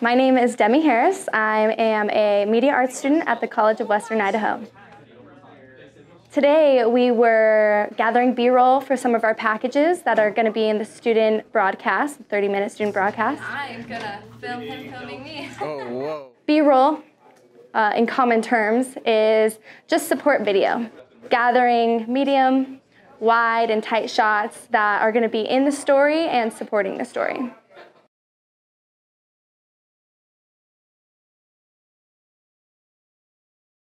My name is Demi Harris. I am a media arts student at the College of Western Idaho. Today we were gathering B-roll for some of our packages that are going to be in the student broadcast, 30-minute student broadcast. I'm gonna film him filming me. Oh, whoa. B-roll, uh, in common terms, is just support video, gathering medium, wide, and tight shots that are going to be in the story and supporting the story.